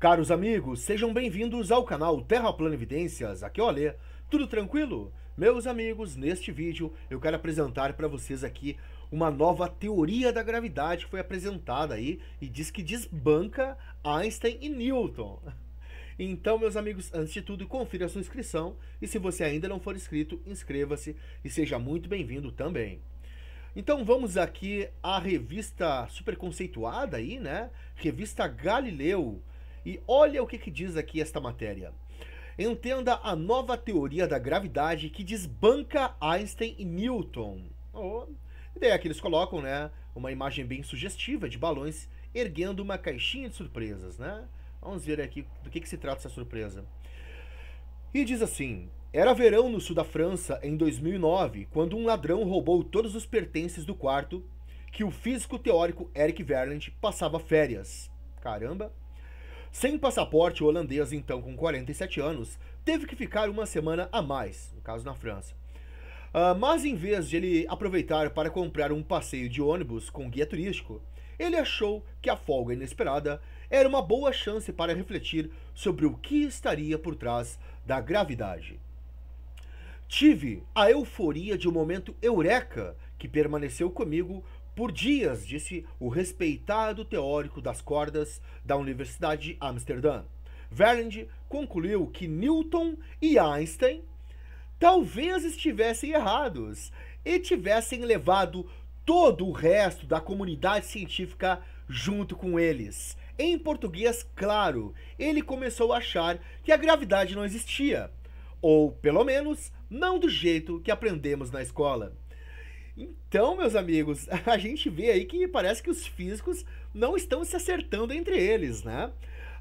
Caros amigos, sejam bem-vindos ao canal Terra Plana Evidências. Aqui é o Alê. Tudo tranquilo? Meus amigos, neste vídeo eu quero apresentar para vocês aqui uma nova teoria da gravidade que foi apresentada aí e diz que desbanca Einstein e Newton. Então, meus amigos, antes de tudo, confira a sua inscrição e se você ainda não for inscrito, inscreva-se e seja muito bem-vindo também. Então vamos aqui à revista super conceituada aí, né? Revista Galileu, e olha o que, que diz aqui esta matéria. Entenda a nova teoria da gravidade que desbanca Einstein e Newton. Oh, e daí aqui eles colocam, né, uma imagem bem sugestiva de balões erguendo uma caixinha de surpresas, né? Vamos ver aqui do que, que se trata essa surpresa. E diz assim: Era verão no sul da França em 2009, quando um ladrão roubou todos os pertences do quarto que o físico teórico Eric Verland passava férias. Caramba! Sem passaporte, o holandês, então com 47 anos, teve que ficar uma semana a mais, no caso na França. Uh, mas em vez de ele aproveitar para comprar um passeio de ônibus com guia turístico, ele achou que a folga inesperada era uma boa chance para refletir sobre o que estaria por trás da gravidade. Tive a euforia de um momento eureka que permaneceu comigo por dias, disse o respeitado teórico das cordas da Universidade de Amsterdã. Verland concluiu que Newton e Einstein talvez estivessem errados e tivessem levado todo o resto da comunidade científica junto com eles. Em português, claro, ele começou a achar que a gravidade não existia, ou pelo menos não do jeito que aprendemos na escola. Então, meus amigos, a gente vê aí que parece que os físicos não estão se acertando entre eles, né?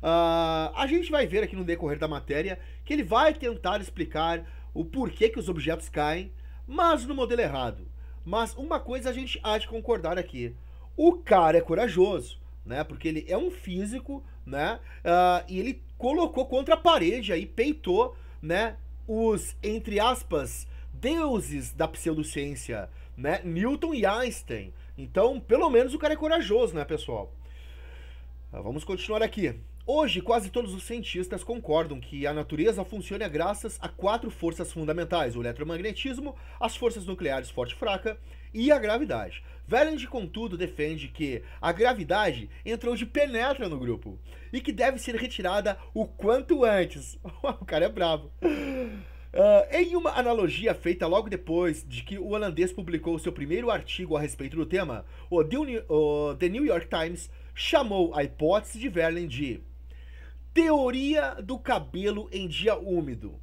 Uh, a gente vai ver aqui no decorrer da matéria que ele vai tentar explicar o porquê que os objetos caem, mas no modelo errado. Mas uma coisa a gente há de concordar aqui: o cara é corajoso, né? Porque ele é um físico, né? Uh, e ele colocou contra a parede aí, peitou, né? Os entre aspas deuses da pseudociência né? Newton e Einstein. Então, pelo menos o cara é corajoso, né, pessoal? Ah, vamos continuar aqui. Hoje, quase todos os cientistas concordam que a natureza funciona graças a quatro forças fundamentais: o eletromagnetismo, as forças nucleares forte e fraca e a gravidade. Verland, contudo, defende que a gravidade entrou de penetra no grupo e que deve ser retirada o quanto antes. o cara é bravo. Uh, em uma analogia feita logo depois de que o holandês publicou seu primeiro artigo a respeito do tema, o, The New York Times chamou a hipótese de Verlaine de Teoria do cabelo em dia úmido.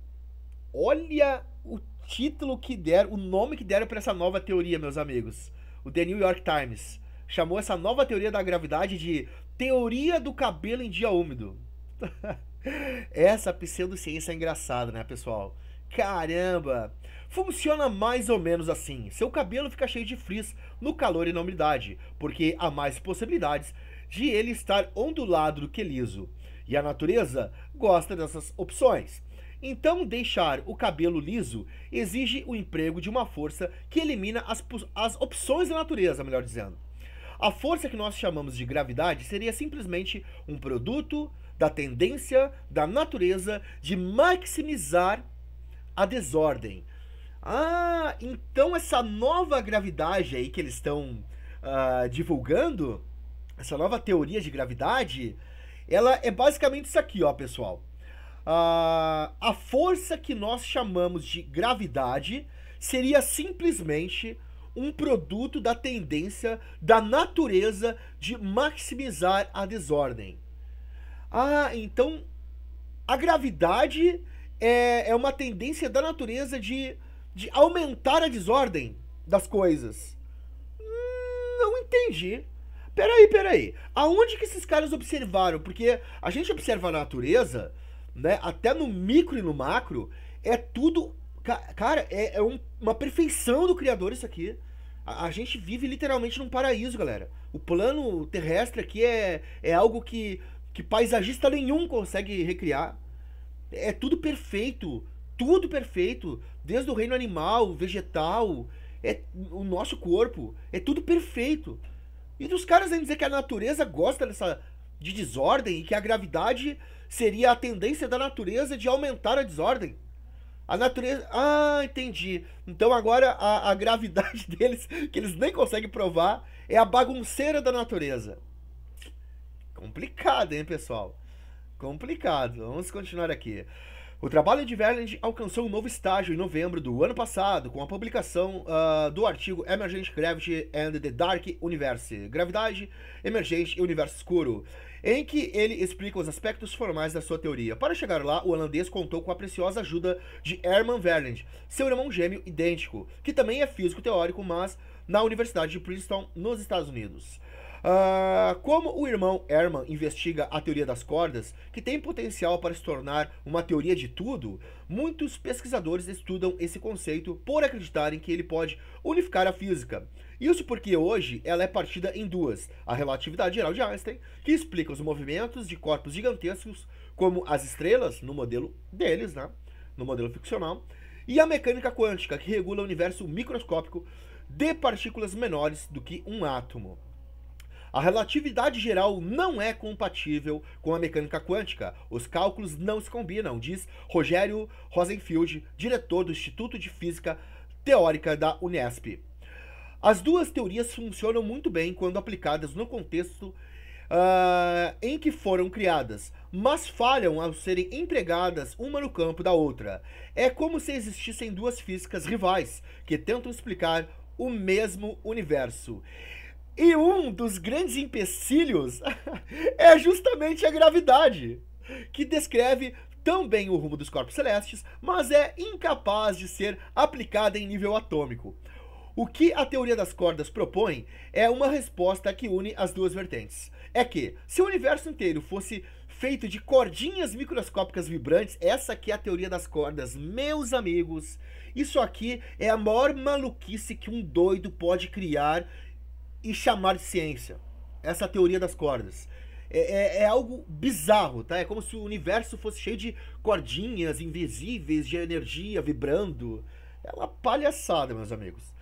Olha o título que deram, o nome que deram para essa nova teoria, meus amigos. O The New York Times chamou essa nova teoria da gravidade de Teoria do cabelo em dia úmido. essa pseudociência é engraçada, né, pessoal? Caramba! Funciona mais ou menos assim. Seu cabelo fica cheio de frizz no calor e na umidade, porque há mais possibilidades de ele estar ondulado do que liso. E a natureza gosta dessas opções. Então, deixar o cabelo liso exige o emprego de uma força que elimina as, as opções da natureza, melhor dizendo. A força que nós chamamos de gravidade seria simplesmente um produto da tendência da natureza de maximizar a desordem. Ah, então essa nova gravidade aí que eles estão uh, divulgando, essa nova teoria de gravidade, ela é basicamente isso aqui, ó, pessoal. Uh, a força que nós chamamos de gravidade seria simplesmente um produto da tendência da natureza de maximizar a desordem. Ah, então a gravidade é, é uma tendência da natureza de, de aumentar a desordem das coisas. Não entendi. Peraí, peraí. Aonde que esses caras observaram? Porque a gente observa a natureza, né? Até no micro e no macro, é tudo. Cara, é, é um, uma perfeição do Criador isso aqui. A, a, gente vive literalmente num paraíso, galera. O plano terrestre aqui é, é algo que, que paisagista nenhum consegue recriar. É tudo perfeito. Tudo perfeito. Desde o reino animal, vegetal, é o nosso corpo. É tudo perfeito. E dos caras ainda dizer que a natureza gosta dessa, de desordem e que a gravidade seria a tendência da natureza de aumentar a desordem. A natureza. Ah, entendi. Então agora a, a gravidade deles, que eles nem conseguem provar, é a bagunceira da natureza. Complicado, hein, pessoal? Complicado. Vamos continuar aqui. O trabalho de Verland alcançou um novo estágio em novembro do ano passado, com a publicação uh, do artigo Emergent Gravity and the Dark Universe Gravidade, Emergente e Universo Escuro, em que ele explica os aspectos formais da sua teoria. Para chegar lá, o holandês contou com a preciosa ajuda de Herman Verland, seu irmão gêmeo idêntico, que também é físico teórico, mas na Universidade de Princeton, nos Estados Unidos. Uh, como o irmão Herman investiga a teoria das cordas, que tem potencial para se tornar uma teoria de tudo, muitos pesquisadores estudam esse conceito por acreditarem que ele pode unificar a física. Isso porque hoje ela é partida em duas: a relatividade geral de Einstein, que explica os movimentos de corpos gigantescos, como as estrelas, no modelo deles, né? no modelo ficcional, e a mecânica quântica, que regula o universo microscópico de partículas menores do que um átomo. A relatividade geral não é compatível com a mecânica quântica. Os cálculos não se combinam, diz Rogério Rosenfield, diretor do Instituto de Física Teórica da Unesp. As duas teorias funcionam muito bem quando aplicadas no contexto uh, em que foram criadas, mas falham ao serem empregadas uma no campo da outra. É como se existissem duas físicas rivais que tentam explicar o mesmo universo. E um dos grandes empecilhos é justamente a gravidade, que descreve tão bem o rumo dos corpos celestes, mas é incapaz de ser aplicada em nível atômico. O que a teoria das cordas propõe é uma resposta que une as duas vertentes. É que, se o universo inteiro fosse feito de cordinhas microscópicas vibrantes, essa aqui é a teoria das cordas, meus amigos. Isso aqui é a maior maluquice que um doido pode criar e chamar de ciência. Essa teoria das cordas. É, é, é, algo bizarro, tá? É como se o universo fosse cheio de cordinhas invisíveis de energia vibrando. É uma palhaçada, meus amigos.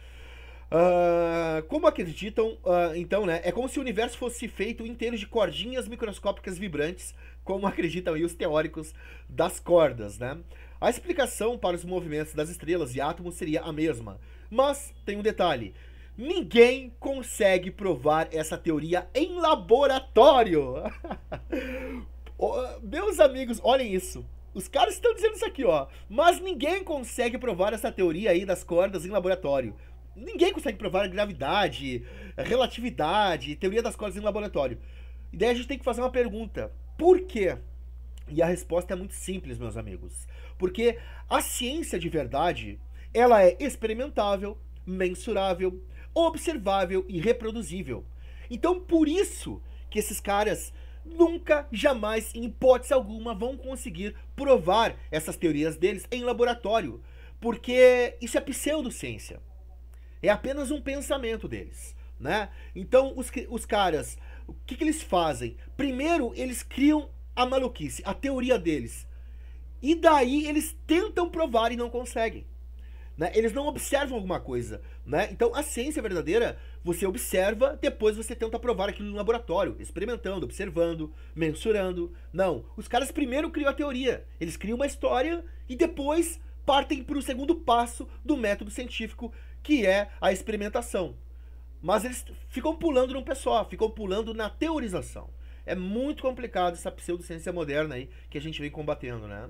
Uh, como acreditam, uh, então, né? É como se o universo fosse feito inteiro de cordinhas microscópicas vibrantes, como acreditam os teóricos das cordas, né? A explicação para os movimentos das estrelas e átomos seria a mesma. Mas tem um detalhe: Ninguém consegue provar essa teoria em laboratório. Meus amigos, olhem isso. Os caras estão dizendo isso aqui, ó. Mas ninguém consegue provar essa teoria aí das cordas em laboratório. Ninguém consegue provar a gravidade, a relatividade, teoria das cordas em laboratório. E daí a gente tem que fazer uma pergunta: por quê? E a resposta é muito simples, meus amigos. Porque a ciência de verdade, ela é experimentável, mensurável, observável e reproduzível. Então, por isso que esses caras nunca, jamais, em hipótese alguma, vão conseguir provar essas teorias deles em laboratório, porque isso é pseudociência. É apenas um pensamento deles, né? Então, os, os caras, o que, que eles fazem? Primeiro, eles criam a maluquice, a teoria deles. E daí eles tentam provar e não conseguem. Né? Eles não observam alguma coisa. Né? Então, a ciência verdadeira, você observa, depois você tenta provar aquilo no laboratório, experimentando, observando, mensurando. Não, os caras primeiro criam a teoria, eles criam uma história e depois partem para o segundo passo do método científico, que é a experimentação. Mas eles ficam pulando pé só, ficam pulando na teorização. É muito complicado essa pseudociência moderna aí que a gente vem combatendo, né?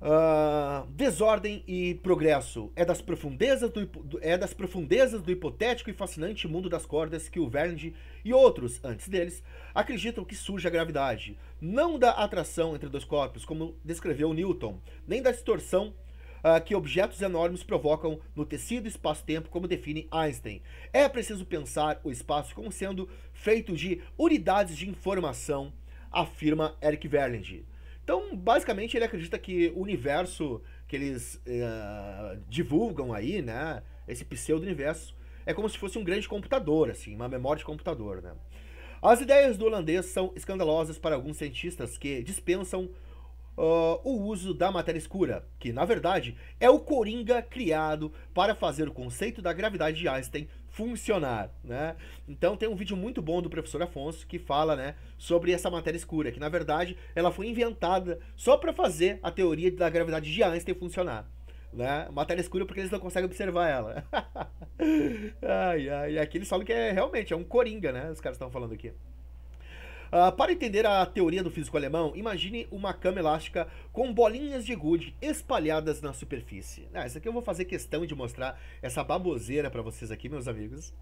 Uh, desordem e progresso é das profundezas do, é das profundezas do hipotético e fascinante mundo das cordas que o Verne e outros antes deles acreditam que surge a gravidade, não da atração entre dois corpos, como descreveu Newton, nem da distorção uh, que objetos enormes provocam no tecido espaço-tempo, como define Einstein. É preciso pensar o espaço como sendo feito de unidades de informação, afirma Eric Verland. Então, basicamente, ele acredita que o universo que eles uh, divulgam aí, né? Esse pseudo-universo, é como se fosse um grande computador, assim, uma memória de computador, né? As ideias do holandês são escandalosas para alguns cientistas que dispensam uh, o uso da matéria escura, que na verdade é o coringa criado para fazer o conceito da gravidade de Einstein funcionar, né? Então tem um vídeo muito bom do professor Afonso que fala, né, sobre essa matéria escura, que na verdade ela foi inventada só para fazer a teoria da gravidade de Einstein funcionar. Né? Matéria escura porque eles não conseguem observar ela. ai, ai, aqui eles falam que é realmente é um coringa, né? Os caras estão falando aqui. Uh, para entender a teoria do físico alemão, imagine uma cama elástica com bolinhas de gude espalhadas na superfície. Ah, isso aqui eu vou fazer questão de mostrar essa baboseira para vocês aqui, meus amigos.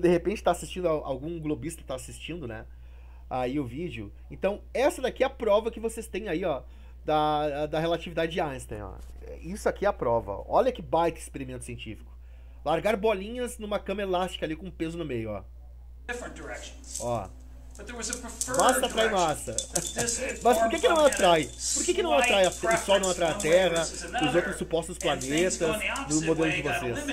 De repente está assistindo, algum globista está assistindo, né? Aí o vídeo. Então, essa daqui é a prova que vocês têm aí, ó, da, da relatividade de Einstein, ó. Isso aqui é a prova. Olha que baita experimento científico. Largar bolinhas numa cama elástica ali com peso no meio, ó. Ó. Massa atrai massa. Mas por que, que não atrai? Por que, que não atrai? O Sol não atrai a Terra, os outros supostos planetas, no modelo de vocês?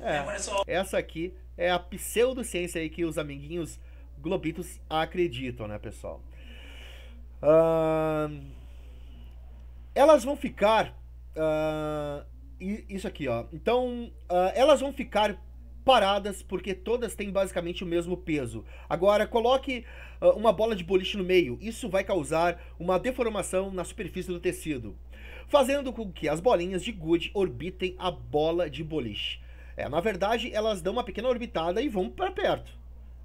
É, essa aqui é a pseudociência aí que os amiguinhos globitos acreditam, né, pessoal? Uh, elas vão ficar... Uh, isso aqui, ó. Então, uh, elas vão ficar paradas, porque todas têm basicamente o mesmo peso. Agora, coloque uh, uma bola de boliche no meio. Isso vai causar uma deformação na superfície do tecido, fazendo com que as bolinhas de gude orbitem a bola de boliche. É, na verdade, elas dão uma pequena orbitada e vão para perto.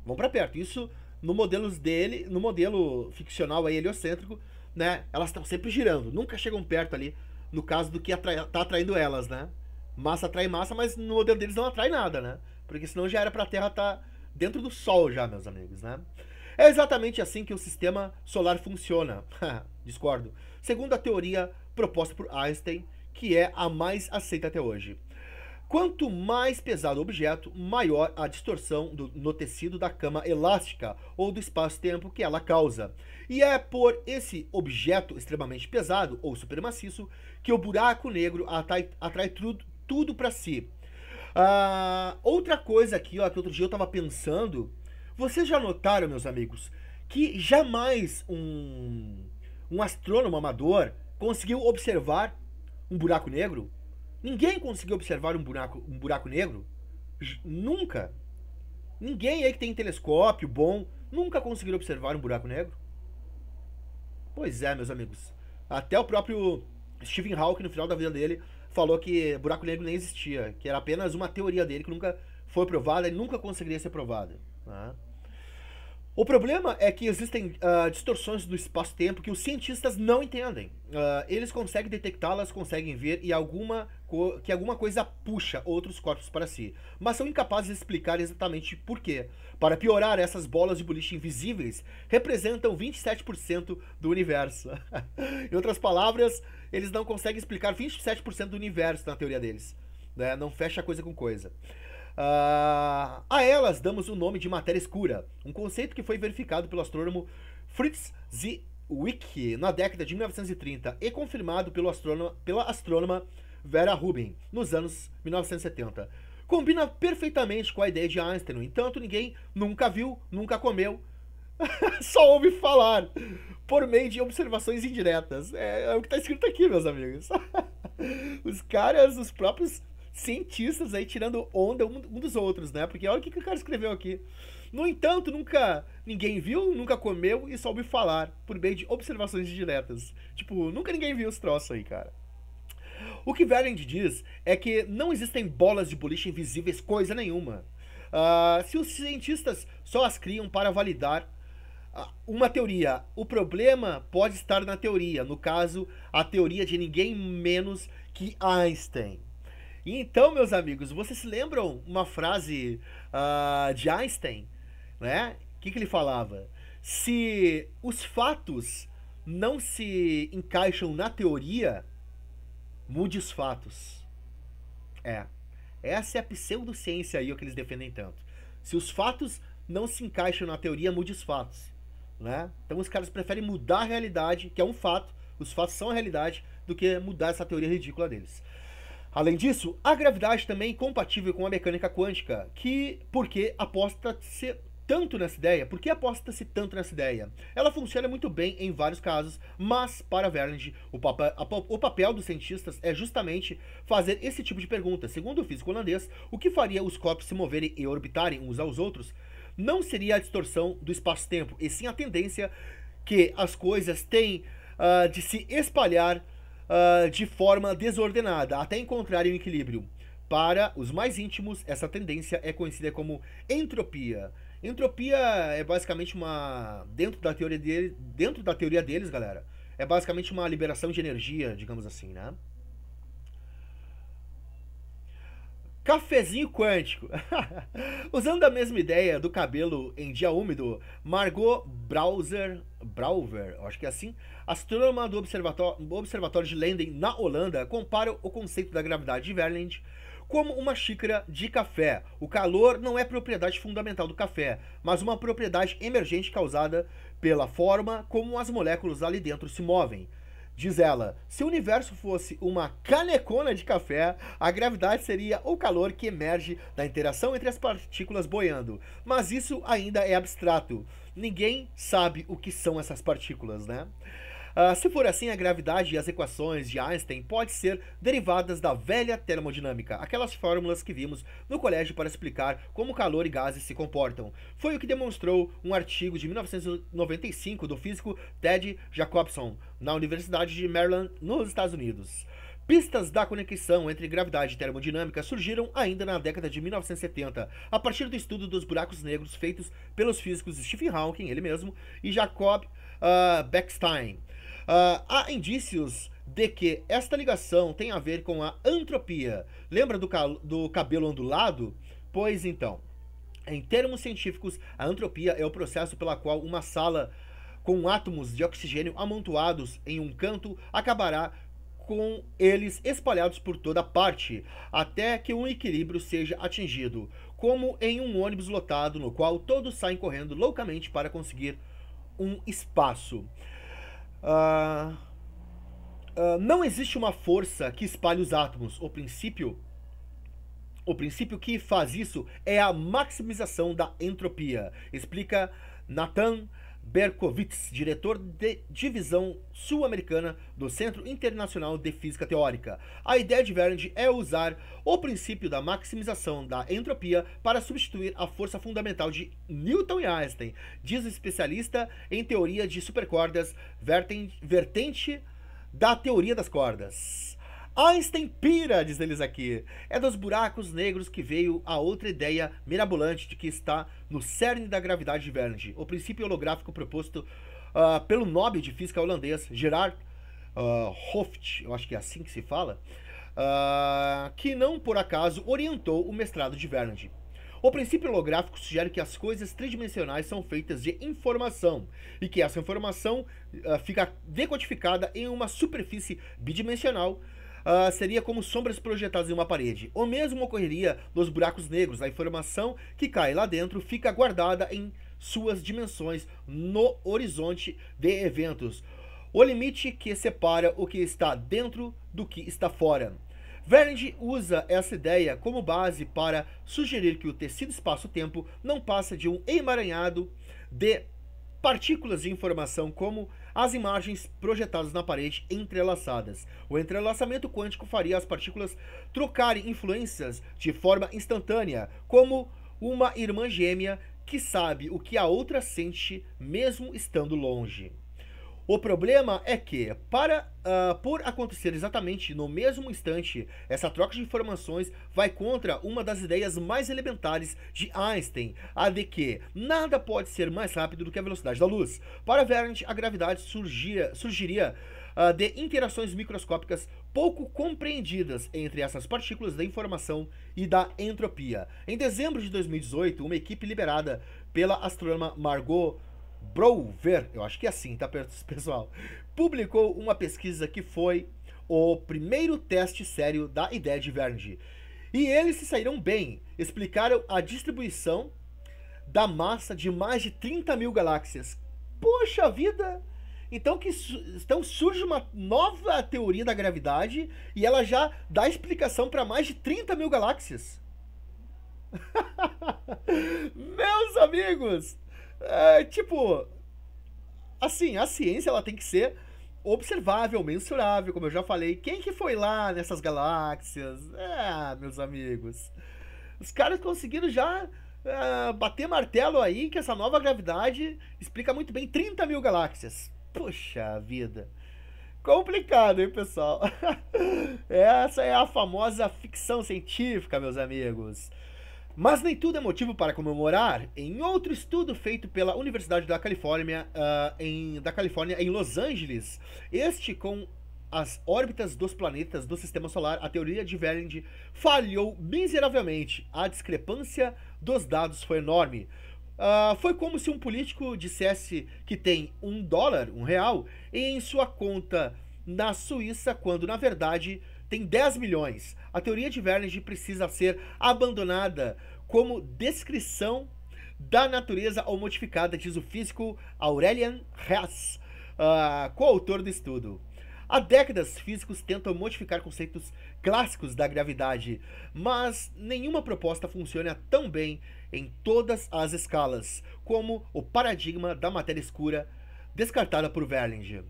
Vão para perto. Isso no modelos dele, no modelo ficcional aí, heliocêntrico, né? Elas estão sempre girando, nunca chegam perto ali, no caso do que atrai, tá atraindo elas, né? Massa atrai massa, mas no modelo deles não atrai nada, né? Porque senão já era para a Terra estar tá dentro do Sol já, meus amigos, né? É exatamente assim que o sistema solar funciona. Discordo. Segundo a teoria proposta por Einstein, que é a mais aceita até hoje. Quanto mais pesado o objeto, maior a distorção do, no tecido da cama elástica ou do espaço-tempo que ela causa. E é por esse objeto extremamente pesado ou supermaciço que o buraco negro atrai, atrai tudo, tudo para si. Ah, outra coisa aqui, ó, que outro dia eu tava pensando. Vocês já notaram, meus amigos, que jamais um, um astrônomo amador conseguiu observar um buraco negro? Ninguém conseguiu observar um buraco, um buraco negro? Nunca. Ninguém aí que tem telescópio bom nunca conseguiu observar um buraco negro? Pois é, meus amigos. Até o próprio Stephen Hawking, no final da vida dele, falou que buraco negro nem existia, que era apenas uma teoria dele que nunca foi provada e nunca conseguiria ser provada. Né? O problema é que existem uh, distorções do espaço-tempo que os cientistas não entendem. Uh, eles conseguem detectá-las, conseguem ver e alguma que alguma coisa puxa outros corpos para si, mas são incapazes de explicar exatamente por quê. Para piorar, essas bolas de boliche invisíveis representam 27% do universo. em outras palavras, eles não conseguem explicar 27% do universo na teoria deles. Né? Não fecha coisa com coisa. Uh, a elas damos o nome de matéria escura, um conceito que foi verificado pelo astrônomo Fritz Zwick na década de 1930 e confirmado pelo astrônoma, pela astrônoma Vera Rubin nos anos 1970. Combina perfeitamente com a ideia de Einstein, no entanto, ninguém nunca viu, nunca comeu, só ouve falar por meio de observações indiretas. É, é o que está escrito aqui, meus amigos. os caras, os próprios cientistas aí tirando onda um, um dos outros, né? Porque olha o que, que o cara escreveu aqui. No entanto, nunca ninguém viu, nunca comeu e soube falar por meio de observações diretas. Tipo, nunca ninguém viu os troços aí, cara. O que Verland diz é que não existem bolas de boliche invisíveis coisa nenhuma. Uh, se os cientistas só as criam para validar uma teoria, o problema pode estar na teoria, no caso, a teoria de ninguém menos que Einstein. Então, meus amigos, vocês se lembram uma frase uh, de Einstein, né? O que, que ele falava? Se os fatos não se encaixam na teoria, mude os fatos. É. Essa é a pseudociência aí que eles defendem tanto. Se os fatos não se encaixam na teoria, mude os fatos. Né? Então os caras preferem mudar a realidade, que é um fato, os fatos são a realidade, do que mudar essa teoria ridícula deles. Além disso, a gravidade também é compatível com a mecânica quântica, que porque aposta ser tanto nessa ideia? Por que aposta-se tanto nessa ideia? Ela funciona muito bem em vários casos, mas para Verland, o, o papel dos cientistas é justamente fazer esse tipo de pergunta. Segundo o físico holandês, o que faria os corpos se moverem e orbitarem uns aos outros não seria a distorção do espaço-tempo, e sim a tendência que as coisas têm uh, de se espalhar uh, de forma desordenada, até encontrarem um equilíbrio. Para os mais íntimos, essa tendência é conhecida como entropia. Entropia é basicamente uma dentro da teoria dele, dentro da teoria deles, galera, é basicamente uma liberação de energia, digamos assim, né? Cafezinho quântico. Usando a mesma ideia do cabelo em dia úmido, Margot Browser, Brouwer, acho que é assim, astrônoma do Observatório, Observatório de Lenden, na Holanda, compara o conceito da gravidade de Verland como uma xícara de café. O calor não é propriedade fundamental do café, mas uma propriedade emergente causada pela forma como as moléculas ali dentro se movem. Diz ela: se o universo fosse uma canecona de café, a gravidade seria o calor que emerge da interação entre as partículas boiando. Mas isso ainda é abstrato. Ninguém sabe o que são essas partículas, né? Uh, se for assim, a gravidade e as equações de Einstein podem ser derivadas da velha termodinâmica, aquelas fórmulas que vimos no colégio para explicar como calor e gases se comportam. Foi o que demonstrou um artigo de 1995 do físico Ted Jacobson, na Universidade de Maryland, nos Estados Unidos. Pistas da conexão entre gravidade e termodinâmica surgiram ainda na década de 1970, a partir do estudo dos buracos negros feitos pelos físicos Stephen Hawking, ele mesmo, e Jacob uh, Beckstein. Uh, há indícios de que esta ligação tem a ver com a antropia. Lembra do, do cabelo ondulado? Pois então, em termos científicos, a antropia é o processo pela qual uma sala com átomos de oxigênio amontoados em um canto acabará com eles espalhados por toda parte, até que um equilíbrio seja atingido, como em um ônibus lotado no qual todos saem correndo loucamente para conseguir um espaço. Uh, uh, não existe uma força que espalhe os átomos. O princípio, o princípio que faz isso é a maximização da entropia. Explica Nathan Berkowitz, diretor de divisão sul-americana do Centro Internacional de Física Teórica. A ideia de Verland é usar o princípio da maximização da entropia para substituir a força fundamental de Newton e Einstein, diz o especialista em teoria de supercordas, vertente da teoria das cordas. Einstein pira, diz eles aqui. É dos buracos negros que veio a outra ideia mirabolante de que está no cerne da gravidade de Verge, o princípio holográfico proposto uh, pelo Nobel de Física holandês Gerard uh, Hooft, eu acho que é assim que se fala, uh, que não por acaso orientou o mestrado de Verge. O princípio holográfico sugere que as coisas tridimensionais são feitas de informação e que essa informação uh, fica decodificada em uma superfície bidimensional uh, seria como sombras projetadas em uma parede. O mesmo ocorreria nos buracos negros. A informação que cai lá dentro fica guardada em suas dimensões no horizonte de eventos. O limite que separa o que está dentro do que está fora. Verge usa essa ideia como base para sugerir que o tecido espaço-tempo não passa de um emaranhado de partículas de informação como as imagens projetadas na parede entrelaçadas. O entrelaçamento quântico faria as partículas trocarem influências de forma instantânea, como uma irmã gêmea que sabe o que a outra sente mesmo estando longe. O problema é que, para uh, por acontecer exatamente no mesmo instante, essa troca de informações vai contra uma das ideias mais elementares de Einstein, a de que nada pode ser mais rápido do que a velocidade da luz. Para Vernet, a gravidade surgia, surgiria uh, de interações microscópicas pouco compreendidas entre essas partículas da informação e da entropia. Em dezembro de 2018, uma equipe liberada pela astrônoma Margot Brouwer, eu acho que é assim, tá, pessoal? Publicou uma pesquisa que foi o primeiro teste sério da ideia de Verge. E eles se saíram bem, explicaram a distribuição da massa de mais de 30 mil galáxias. Poxa vida! Então, que, então surge uma nova teoria da gravidade e ela já dá explicação para mais de 30 mil galáxias. Meus amigos, é, tipo, assim, a ciência ela tem que ser observável, mensurável, como eu já falei. Quem que foi lá nessas galáxias? É, meus amigos. Os caras conseguiram já é, bater martelo aí que essa nova gravidade explica muito bem 30 mil galáxias. Puxa vida. Complicado, hein, pessoal? Essa é a famosa ficção científica, meus amigos. Mas nem tudo é motivo para comemorar. Em outro estudo feito pela Universidade da Califórnia, uh, em, da Califórnia em Los Angeles, este com as órbitas dos planetas do Sistema Solar, a teoria de Verland falhou miseravelmente. A discrepância dos dados foi enorme. Uh, foi como se um político dissesse que tem um dólar, um real, em sua conta na Suíça, quando na verdade tem 10 milhões. A teoria de Verland precisa ser abandonada como descrição da natureza ou modificada, diz o físico Aurelian Hess, uh, coautor do estudo. Há décadas, físicos tentam modificar conceitos clássicos da gravidade, mas nenhuma proposta funciona tão bem em todas as escalas como o paradigma da matéria escura descartada por Verling.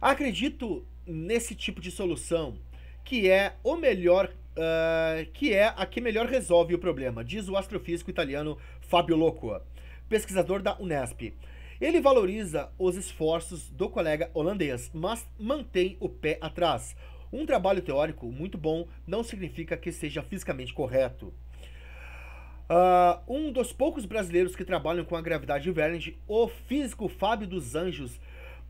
Acredito nesse tipo de solução que é o melhor, uh, que é a que melhor resolve o problema, diz o astrofísico italiano Fabio Locua, pesquisador da Unesp. Ele valoriza os esforços do colega holandês, mas mantém o pé atrás. Um trabalho teórico muito bom não significa que seja fisicamente correto. Uh, um dos poucos brasileiros que trabalham com a gravidade de Verland, o físico Fábio dos Anjos,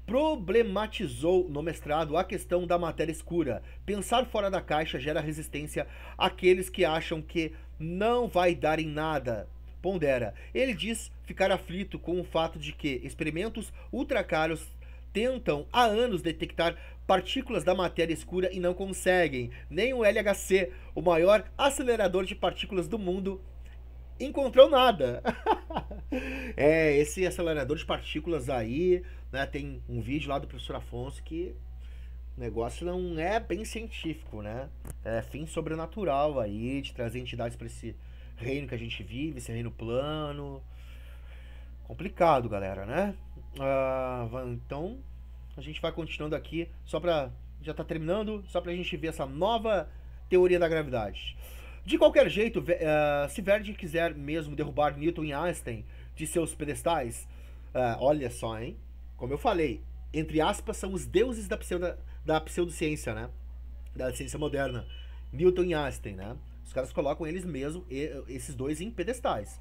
problematizou no mestrado a questão da matéria escura. Pensar fora da caixa gera resistência àqueles que acham que não vai dar em nada. Pondera. Ele diz ficar aflito com o fato de que experimentos ultra caros tentam há anos detectar partículas da matéria escura e não conseguem. Nem o LHC, o maior acelerador de partículas do mundo, encontrou nada. é, esse acelerador de partículas aí, né, tem um vídeo lá do professor Afonso que o negócio não é bem científico, né? É fim sobrenatural aí, de trazer entidades para esse reino que a gente vive, esse reino plano. Complicado, galera, né? Uh, então, a gente vai continuando aqui, só pra. Já tá terminando, só pra gente ver essa nova teoria da gravidade. De qualquer jeito, uh, se Verdi quiser mesmo derrubar Newton e Einstein de seus pedestais, uh, olha só, hein? Como eu falei, entre aspas, são os deuses da, pseudo, da pseudociência, né? Da ciência moderna. Newton e Einstein, né? Os caras colocam eles mesmo, esses dois, em pedestais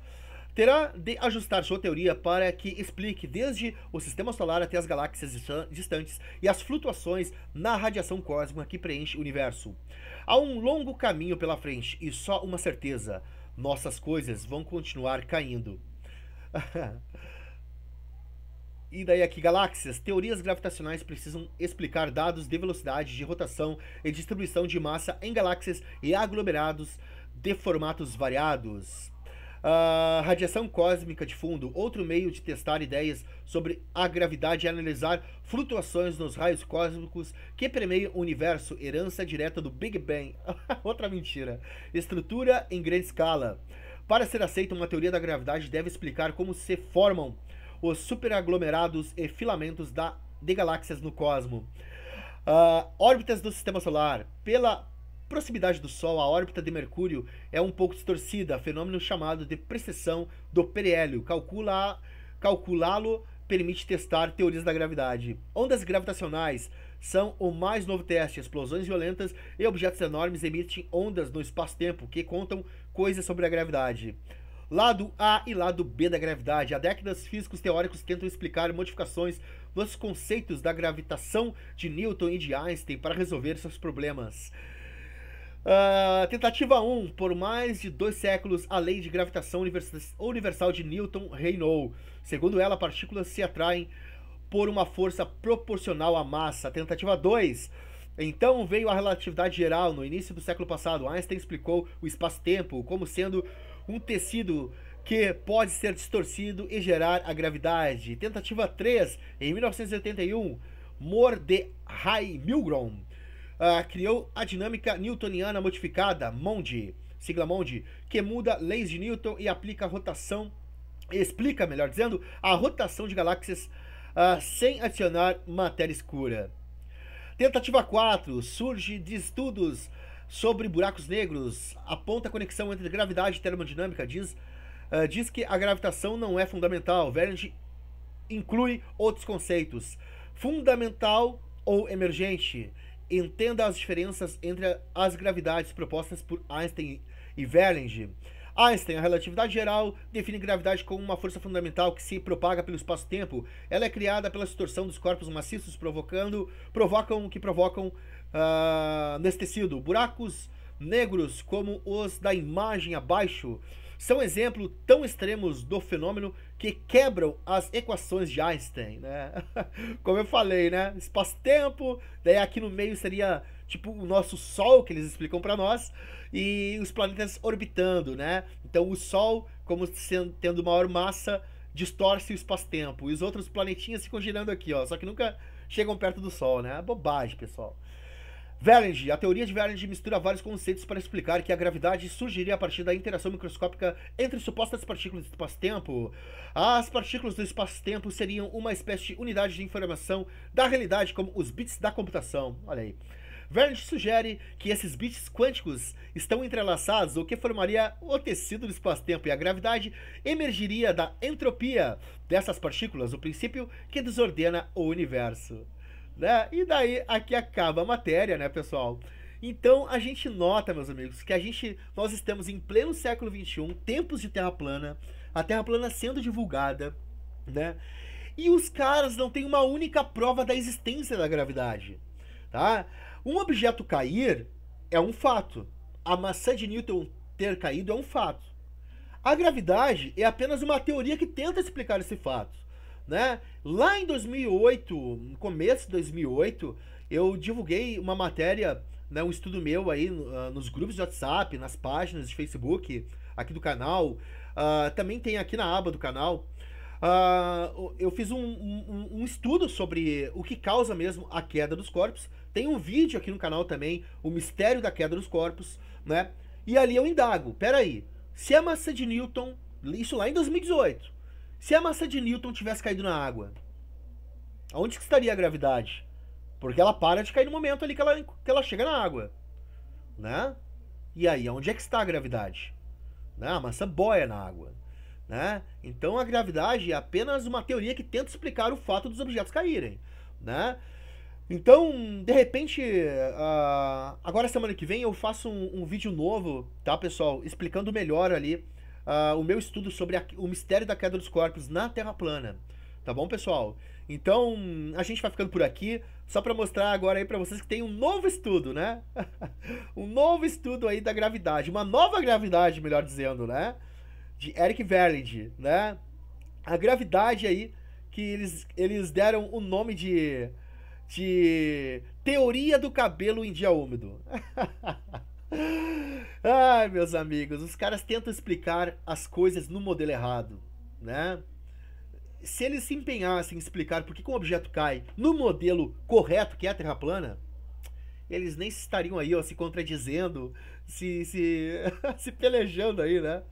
terá de ajustar sua teoria para que explique desde o sistema solar até as galáxias distantes e as flutuações na radiação cósmica que preenche o universo. Há um longo caminho pela frente e só uma certeza: nossas coisas vão continuar caindo. E daí aqui, galáxias. Teorias gravitacionais precisam explicar dados de velocidade, de rotação e distribuição de massa em galáxias e aglomerados de formatos variados. Uh, radiação cósmica de fundo, outro meio de testar ideias sobre a gravidade e analisar flutuações nos raios cósmicos que permeiam o universo, herança direta do Big Bang. Outra mentira. Estrutura em grande escala. Para ser aceita, uma teoria da gravidade deve explicar como se formam os superaglomerados e filamentos da, de galáxias no cosmos. Uh, órbitas do sistema solar. Pela proximidade do Sol, a órbita de Mercúrio é um pouco distorcida, fenômeno chamado de precessão do periélio. Calculá-lo permite testar teorias da gravidade. Ondas gravitacionais são o mais novo teste. Explosões violentas e objetos enormes emitem ondas no espaço-tempo que contam coisas sobre a gravidade. Lado A e lado B da gravidade. Há décadas, físicos teóricos tentam explicar modificações nos conceitos da gravitação de Newton e de Einstein para resolver seus problemas. Uh, tentativa 1. Por mais de dois séculos, a lei de gravitação universal de Newton reinou. Segundo ela, partículas se atraem por uma força proporcional à massa. Tentativa 2. Então veio a relatividade geral. No início do século passado, Einstein explicou o espaço-tempo como sendo um tecido que pode ser distorcido e gerar a gravidade. Tentativa 3. Em 1981, Mordecai Milgrom uh, criou a dinâmica newtoniana modificada, MOND. sigla MOND, que muda leis de Newton e aplica a rotação, explica, melhor dizendo, a rotação de galáxias uh, sem adicionar matéria escura. Tentativa 4 surge de estudos sobre buracos negros, aponta a conexão entre gravidade e termodinâmica, diz, uh, diz que a gravitação não é fundamental. Verge inclui outros conceitos. Fundamental ou emergente. Entenda as diferenças entre as gravidades propostas por Einstein e Verlange. Einstein, a relatividade geral, define gravidade como uma força fundamental que se propaga pelo espaço-tempo. Ela é criada pela distorção dos corpos maciços, provocando, provocam que provocam uh, nesse tecido buracos negros como os da imagem abaixo são exemplos tão extremos do fenômeno que quebram as equações de Einstein, né? Como eu falei, né? Espaço-tempo, daí aqui no meio seria tipo o nosso Sol que eles explicam para nós e os planetas orbitando, né? Então o Sol, como sendo, tendo maior massa, distorce o espaço-tempo e os outros planetinhas ficam girando aqui, ó, só que nunca chegam perto do Sol, né? Bobagem, pessoal. Verlange, a teoria de Verlange mistura vários conceitos para explicar que a gravidade surgiria a partir da interação microscópica entre supostas partículas do espaço-tempo. As partículas do espaço-tempo seriam uma espécie de unidade de informação da realidade, como os bits da computação. Olha aí. Verlange sugere que esses bits quânticos estão entrelaçados, o que formaria o tecido do espaço-tempo, e a gravidade emergiria da entropia dessas partículas, o princípio que desordena o universo. Né? E daí aqui acaba a matéria, né, pessoal? Então a gente nota, meus amigos, que a gente nós estamos em pleno século 21, tempos de Terra plana, a Terra plana sendo divulgada, né? E os caras não têm uma única prova da existência da gravidade, tá? Um objeto cair é um fato. A maçã de Newton ter caído é um fato. A gravidade é apenas uma teoria que tenta explicar esse fato né? Lá em 2008, no começo de 2008, eu divulguei uma matéria, né, um estudo meu aí uh, nos grupos de WhatsApp, nas páginas de Facebook aqui do canal. Uh, também tem aqui na aba do canal. Uh, eu fiz um, um, um, estudo sobre o que causa mesmo a queda dos corpos. Tem um vídeo aqui no canal também, o mistério da queda dos corpos, né? E ali eu indago, peraí, se a massa de Newton, isso lá em 2018, se a massa de Newton tivesse caído na água, aonde que estaria a gravidade? Porque ela para de cair no momento ali que ela, que ela chega na água. Né? E aí, onde é que está a gravidade? Né? A massa boia na água. Né? Então a gravidade é apenas uma teoria que tenta explicar o fato dos objetos caírem. Né? Então, de repente, uh, agora semana que vem eu faço um, um, vídeo novo, tá, pessoal? Explicando melhor ali uh, o meu estudo sobre a, o mistério da queda dos corpos na Terra plana. Tá bom, pessoal? Então, a gente vai ficando por aqui, só para mostrar agora aí para vocês que tem um novo estudo, né? um novo estudo aí da gravidade, uma nova gravidade, melhor dizendo, né? De Eric Verland, né? A gravidade aí que eles, eles deram o nome de de teoria do cabelo em dia úmido. Ai, meus amigos, os caras tentam explicar as coisas no modelo errado, né? Se eles se empenhassem em explicar por que, um objeto cai no modelo correto, que é a Terra plana, eles nem estariam aí, ó, se contradizendo, se, se, se pelejando aí, né?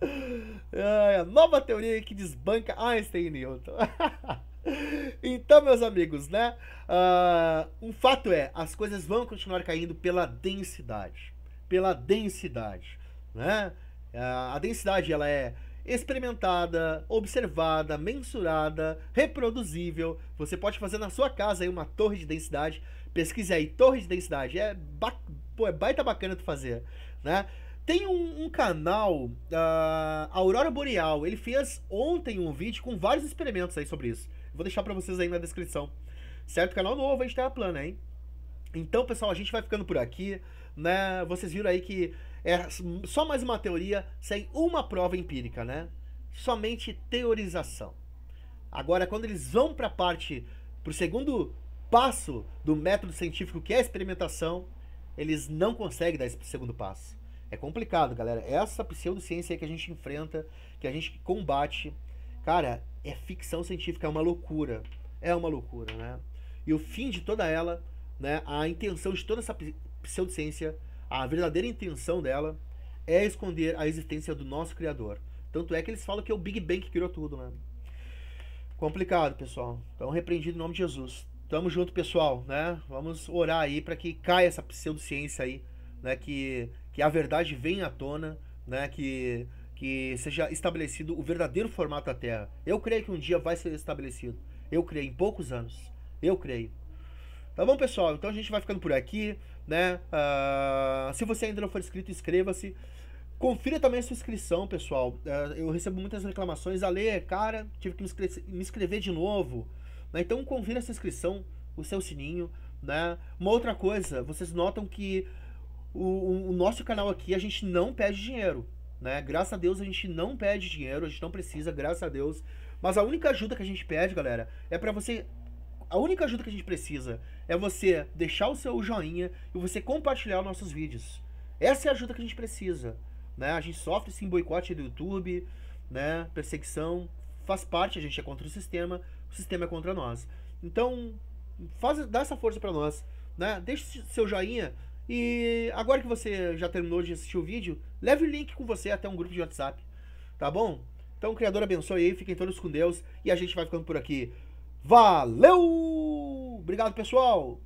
Ai, a nova teoria que desbanca Einstein e Newton. então, meus amigos, né? Uh, um fato é, as coisas vão continuar caindo pela densidade pela densidade. Né? A densidade ela é experimentada, observada, mensurada, reproduzível. Você pode fazer na sua casa aí uma torre de densidade. Pesquise aí, torre de densidade. É, ba pô, é baita bacana de fazer. Né? Tem um, um canal, uh, Aurora Boreal. Ele fez ontem um vídeo com vários experimentos aí sobre isso. Vou deixar para vocês aí na descrição. Certo? Canal novo, a gente Terra Plana, hein? Então, pessoal, a gente vai ficando por aqui né? Vocês viram aí que é só mais uma teoria sem uma prova empírica, né? Somente teorização. Agora, quando eles vão para a parte, para o segundo passo do método científico, que é a experimentação, eles não conseguem dar esse segundo passo. É complicado, galera. Essa pseudociência que a gente enfrenta, que a gente combate, cara, é ficção científica, é uma loucura. É uma loucura, né? E o fim de toda ela, né, a intenção de toda essa pseudociência, a verdadeira intenção dela é esconder a existência do nosso Criador. Tanto é que eles falam que é o Big Bang que criou tudo, né? Complicado, pessoal. Então, repreendido em nome de Jesus. Tamo junto, pessoal, né? Vamos orar aí para que caia essa pseudociência aí, né? Que, que a verdade venha à tona, né? Que, que seja estabelecido o verdadeiro formato da Terra. Eu creio que um dia vai ser estabelecido. Eu creio, em poucos anos. Eu creio. Tá bom, pessoal? Então a gente vai ficando por aqui, né? Uh, se você ainda não for inscrito, inscreva-se. Confira também a sua inscrição, pessoal. Uh, eu recebo muitas reclamações. Ale, cara, tive que me inscrever de novo. Né? Então confira essa inscrição, o seu sininho. Né? Uma outra coisa, vocês notam que o, o nosso canal aqui, a gente não pede dinheiro. Né? Graças a Deus a gente não pede dinheiro, a gente não precisa, graças a Deus. Mas a única ajuda que a gente pede, galera, é para você. A única ajuda que a gente precisa é você deixar o seu joinha e você compartilhar nossos vídeos. Essa é a ajuda que a gente precisa. Né? A gente sofre sim boicote do YouTube, né? perseguição, faz parte, a gente é contra o sistema, o sistema é contra nós. Então, faz, dá essa força para nós, né? Deixe seu joinha e agora que você já terminou de assistir o vídeo, leve o link com você até um grupo de WhatsApp, tá bom? Então, Criador abençoe aí, fiquem todos com Deus e a gente vai ficando por aqui. Valeu! Obrigado, pessoal!